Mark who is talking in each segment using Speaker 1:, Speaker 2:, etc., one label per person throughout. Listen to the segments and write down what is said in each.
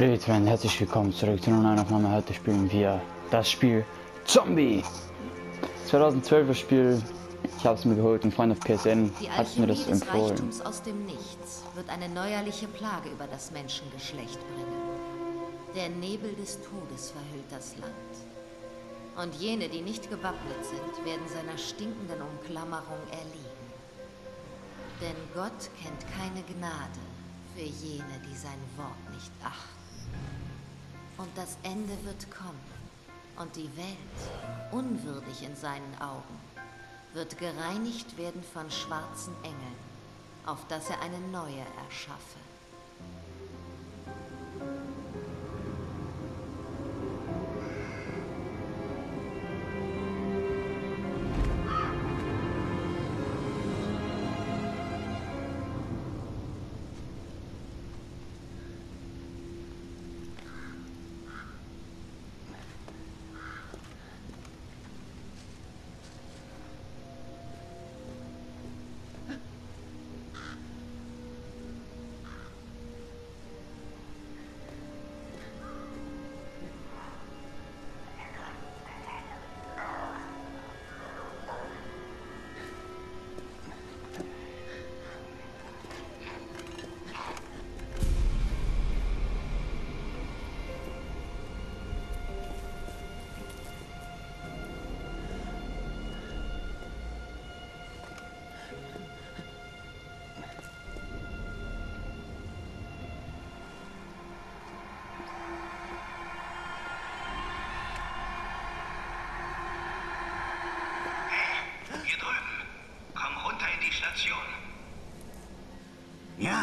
Speaker 1: Leute, herzlich willkommen zurück zu einer neuen Aufnahme. Heute spielen wir das Spiel Zombie. 2012er Spiel. Ich habe es mir geholt. Ein Freund auf PSN
Speaker 2: Die
Speaker 1: hat mir das empfohlen.
Speaker 2: Reichtums aus dem Nichts wird eine neuerliche Plage über das Menschengeschlecht bringen. Der Nebel des Todes verhüllt das Land. Und jene, die nicht gewappnet sind, werden seiner stinkenden Umklammerung erliegen. Denn Gott kennt keine Gnade für jene, die sein Wort nicht achten. Und das Ende wird kommen. Und die Welt, unwürdig in seinen Augen, wird gereinigt werden von schwarzen Engeln, auf dass er eine neue erschaffe.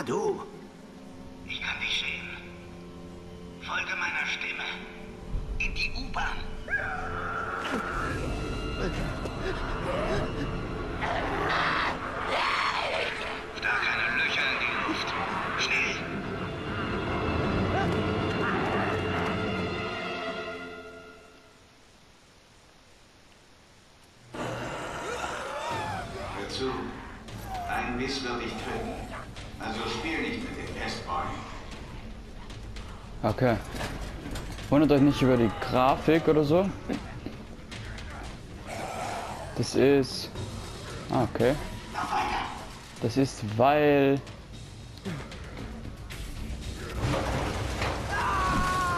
Speaker 3: Ja,
Speaker 1: Okay. Wundert euch nicht über die Grafik oder so. Das ist. Ah, okay. Das ist, weil.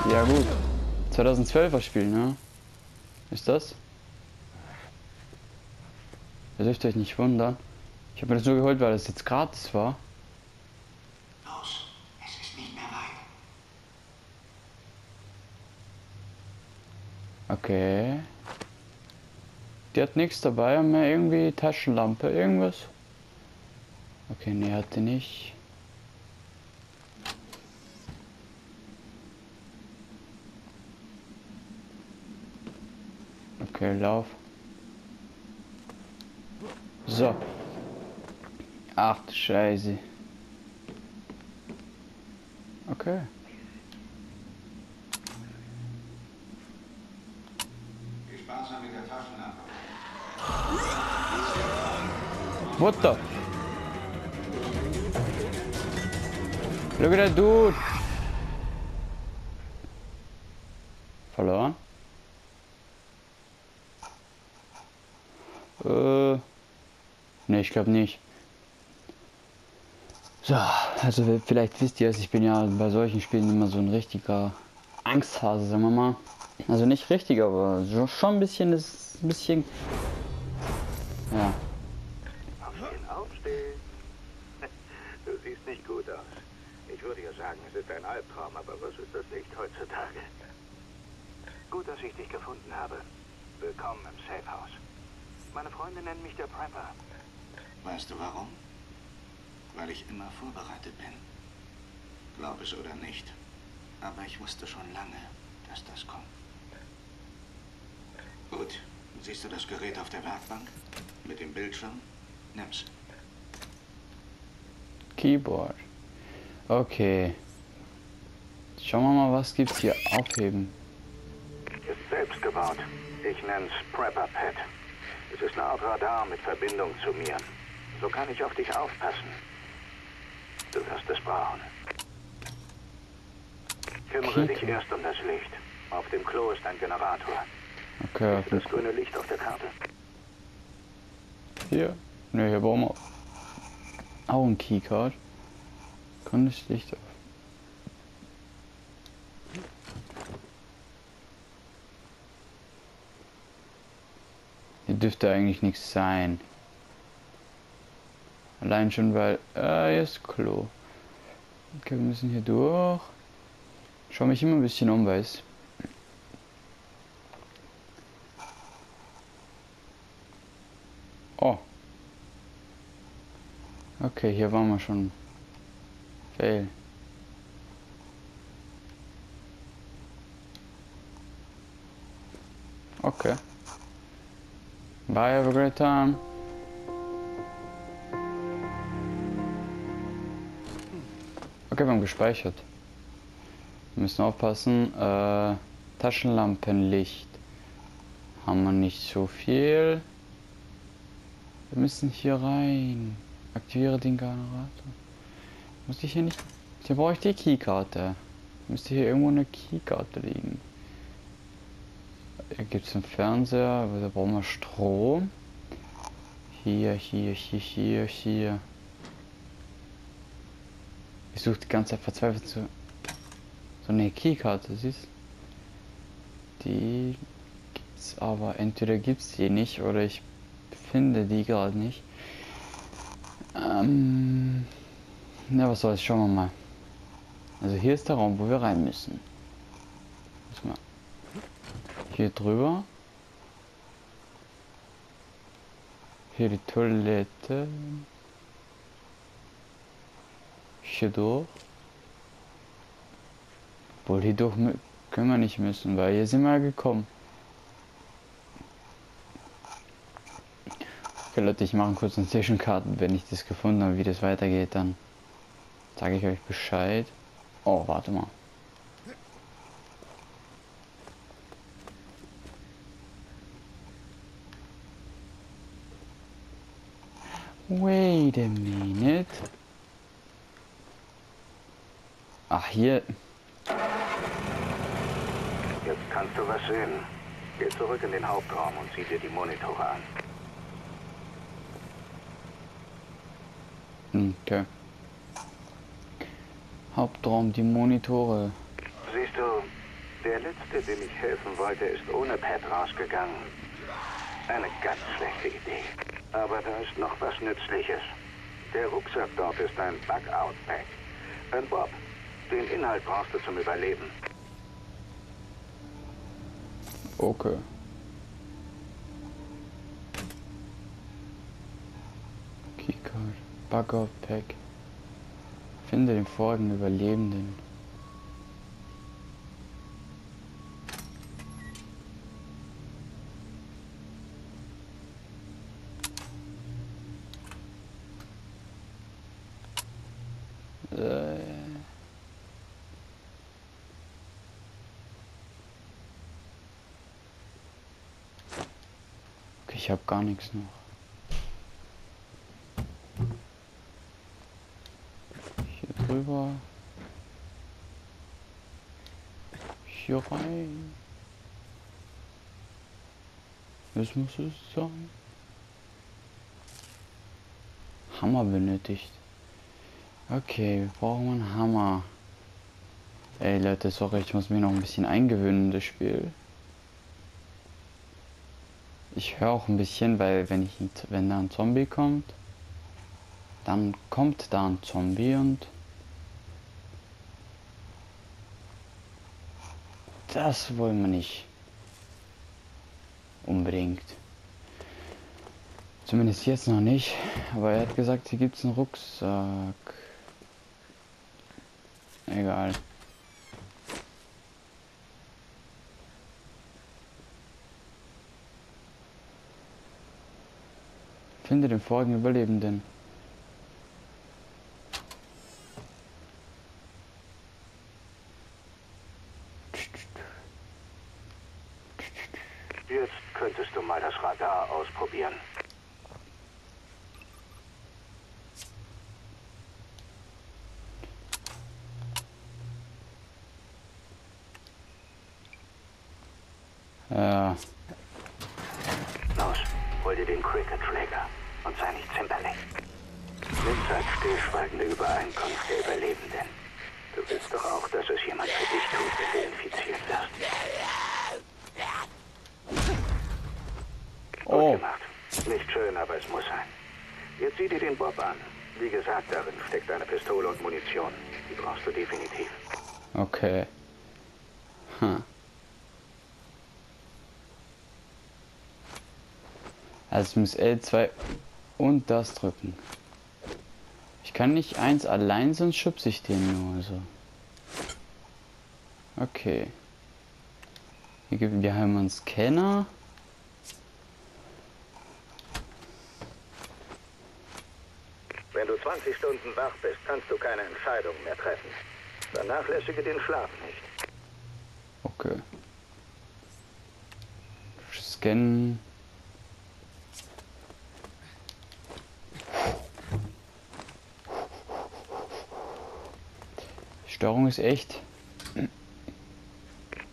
Speaker 1: Ja, gut. 2012er Spiel, ne? Ist das? Ihr dürft euch nicht wundern. Ich habe mir das nur geholt, weil das jetzt gratis war.
Speaker 3: Los, es ist nicht mehr weit.
Speaker 1: Okay. Die hat nichts dabei, haben wir irgendwie Taschenlampe, irgendwas? Okay, nee, hat die nicht. Okay, lauf. So. Ach du Scheiße. Okay.
Speaker 3: Viel Spaß mit der Taschenlampe.
Speaker 1: What the? Look at that dude. Verloren? Äh. Ne, ich glaube nicht. So, also vielleicht wisst ihr es, ich bin ja bei solchen Spielen immer so ein richtiger Angsthase, sagen wir mal. Also nicht richtig, aber schon ein bisschen, ein bisschen. Ja.
Speaker 4: Aufstehen, aufstehen. Du siehst nicht gut aus. Ich würde ja sagen, es ist ein Albtraum, aber was ist das nicht heutzutage? Gut, dass ich dich gefunden habe. Willkommen im Safe House. Meine Freunde nennen mich der Prepper.
Speaker 3: Weißt du warum? Weil ich immer vorbereitet bin. Glaub es oder nicht. Aber ich wusste schon lange, dass das kommt. Gut. Siehst du das Gerät auf der Werkbank? Mit dem Bildschirm? Nimm's.
Speaker 1: Keyboard. Okay. Schauen wir mal, was gibt's hier aufheben.
Speaker 4: Ist selbst gebaut. Ich nenn's Prepper Pad. Es ist eine Art Radar mit Verbindung zu mir. So kann ich auf dich aufpassen. Du wirst es brauchen. Kümmere dich erst um das Licht. Auf dem Klo ist ein Generator.
Speaker 1: Okay,
Speaker 4: das grüne Licht auf der Karte?
Speaker 1: Hier. Ne, hier brauchen wir auch ein Keycard. Grünes Licht auf. Hier dürfte eigentlich nichts sein. Allein schon weil. Äh, hier ist Klo. Okay, wir müssen hier durch. Schau mich immer ein bisschen um, weiß. Oh. Okay, hier waren wir schon. Fail. Okay. Bye, have a great time. Okay, wir haben gespeichert. Wir müssen aufpassen. Äh, Taschenlampenlicht. Haben wir nicht so viel. Wir müssen hier rein. Aktiviere den Generator. Muss ich hier nicht. Hier brauche ich die Keykarte. Müsste hier irgendwo eine Keykarte liegen. Hier gibt es einen Fernseher, aber da brauchen wir Strom. Hier, hier, hier, hier, hier. Ich suche die ganze Zeit verzweifelt so, so eine Keykarte, siehst Die gibt's aber, entweder gibt's die nicht oder ich finde die gerade nicht. Ähm, na, was soll's, schauen wir mal. Also hier ist der Raum, wo wir rein müssen. Mal hier drüber. Hier die Toilette. Hier durch. Obwohl hier durch können wir nicht müssen, weil hier sind wir gekommen. Okay Leute, ich mache einen kurzen Zwischenkarten. Wenn ich das gefunden habe, wie das weitergeht, dann sage ich euch Bescheid. Oh, warte mal. Wait a minute. Ach, hier.
Speaker 4: Jetzt kannst du was sehen. Geh zurück in den Hauptraum und sieh dir die Monitore an.
Speaker 1: Okay. Hauptraum, die Monitore.
Speaker 4: Siehst du, der Letzte, dem ich helfen wollte, ist ohne Pad rausgegangen. Eine ganz schlechte Idee. Aber da ist noch was Nützliches. Der Rucksack dort ist ein Bug-Out-Pack. Ein Bob. Den Inhalt brauchst du zum Überleben.
Speaker 1: Okay. Keycard. Bugout Pack. Finde den vorigen Überlebenden. Äh. Ich habe gar nichts noch. Hier drüber. Hier rein. Das muss es sein. Hammer benötigt. Okay, wir brauchen einen Hammer. Ey Leute, sorry, ich muss mich noch ein bisschen eingewöhnen in das Spiel. Ich höre auch ein bisschen, weil wenn ich wenn da ein Zombie kommt, dann kommt da ein Zombie und das wollen wir nicht unbedingt. Zumindest jetzt noch nicht, aber er hat gesagt, hier gibt's einen Rucksack. Egal. Finde den vorigen Überlebenden.
Speaker 4: Jetzt könntest du mal das Radar ausprobieren.
Speaker 1: Ja.
Speaker 4: Los, hol dir den Cricket-Träger und sei nicht zimperlich. Nimm als stillschweigende Übereinkunft der Überlebenden. Du willst doch auch, dass es jemand für dich tut, wenn du infiziert wirst.
Speaker 1: Oh,
Speaker 4: gemacht. Nicht schön, aber es muss sein. Jetzt sieh dir den Bob an. Wie gesagt, darin steckt eine Pistole und Munition. Die brauchst du definitiv.
Speaker 1: okay. Hm. Also ich muss L2 und das drücken. Ich kann nicht eins allein, sonst schubse ich den nur so. Okay. Hier gibt wir haben einen Scanner.
Speaker 4: Wenn du 20 Stunden wach bist, kannst du keine Entscheidungen mehr treffen. Vernachlässige den Schlaf nicht.
Speaker 1: Okay. Scannen. Die Steuerung ist echt.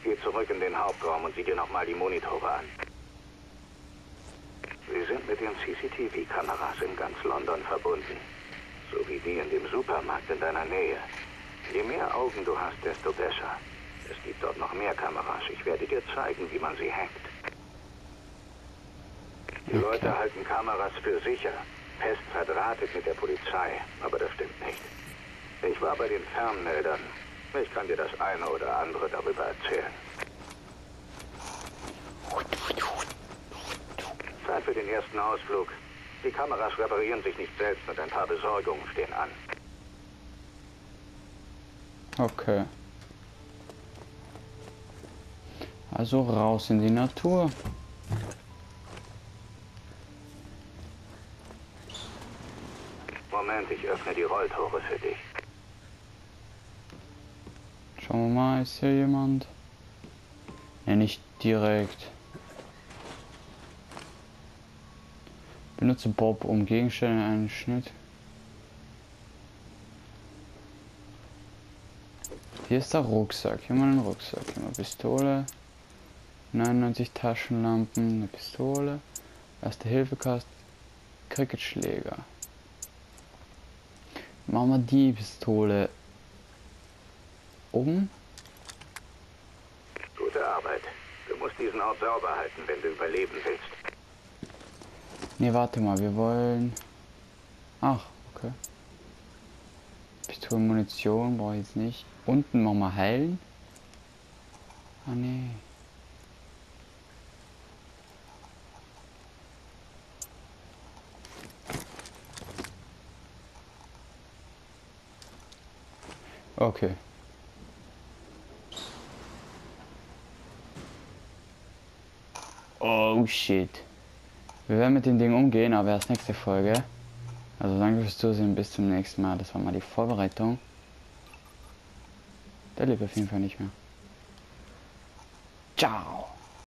Speaker 4: Geh zurück in den Hauptraum und sieh dir nochmal die Monitore an. Sie sind mit den CCTV-Kameras in ganz London verbunden. So wie die in dem Supermarkt in deiner Nähe. Je mehr Augen du hast, desto besser. Es gibt dort noch mehr Kameras. Ich werde dir zeigen, wie man sie hackt. Die Leute halten Kameras für sicher. Fest verdrahtet mit der Polizei. Aber das stimmt nicht. Ich war bei den Fernmeldern. Ich kann dir das eine oder andere darüber erzählen. Zeit für den ersten Ausflug. Die Kameras reparieren sich nicht selbst und ein paar Besorgungen stehen an.
Speaker 1: Okay. Also raus in die Natur.
Speaker 4: Moment, ich öffne die Rolltore für dich.
Speaker 1: Schauen wir mal, ist hier jemand? Ne, nicht direkt. Benutze Bob, um Gegenstände in einen Schnitt. Hier ist der Rucksack. Hier mal ein Rucksack. Hier mal Pistole. 99 Taschenlampen, eine Pistole. Erste Hilfekast. Cricketschläger. Machen wir die Pistole um.
Speaker 4: Gute Arbeit. Du musst diesen Ort sauber halten, wenn du überleben willst.
Speaker 1: Ne, warte mal, wir wollen. Ach, okay. Pistolen, Munition brauche ich jetzt nicht. Unten machen wir heilen. Ah, nee. Okay. Oh shit. Wir werden mit dem Ding umgehen, aber erst nächste Folge. Also danke fürs Zusehen, bis zum nächsten Mal. Das war mal die Vorbereitung. Der lebt auf jeden Fall nicht mehr. Ciao.